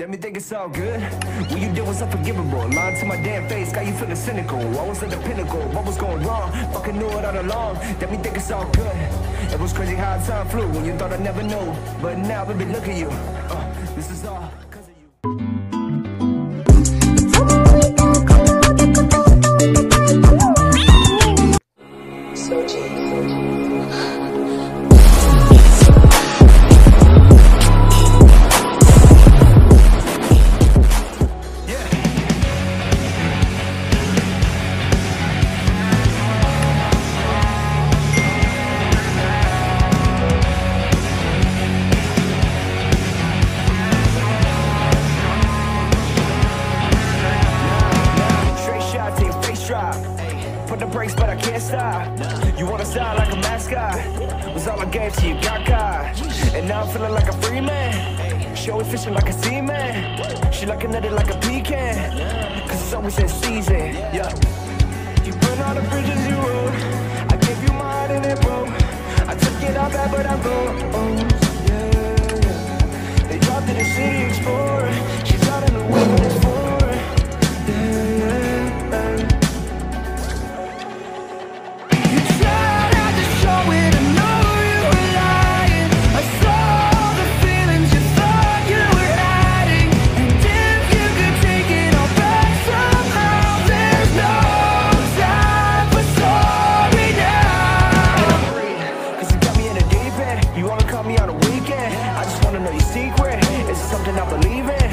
Let me think it's all good. What you did was unforgivable. Lying to my damn face, got you feeling cynical. I was at the pinnacle, what was going wrong? Fucking knew it all along. Let me think it's all good. It was crazy how time flew when you thought I'd never know. But now, baby, look at you. Uh, this is all You like a mascot? Was all I gave to you, got. And now I'm feeling like a free man. She always fishing like a seaman. She looking at it like a pecan. Cause it's always in season. Yeah. You burn all the bridges you wrote. I gave you my heart and it broke. I took it all back, but I broke. Oh, yeah, yeah. They dropped in the city explorer. A weekend. I just wanna know your secret. Is it something I believe in?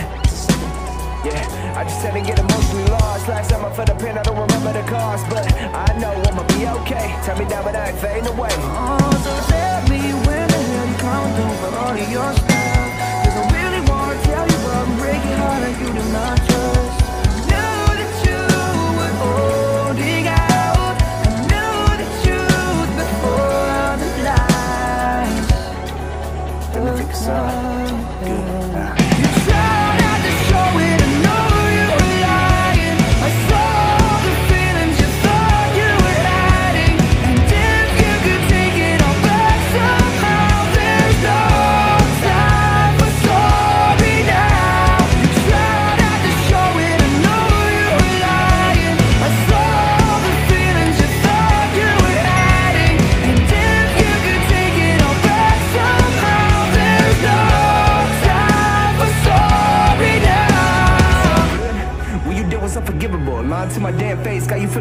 Yeah, I just had to get emotionally lost. Last time I felt the pain, I don't remember the cost. But I know I'ma be okay. Tell me that, but I ain't fading away. lying to my damn face. Got you feeling.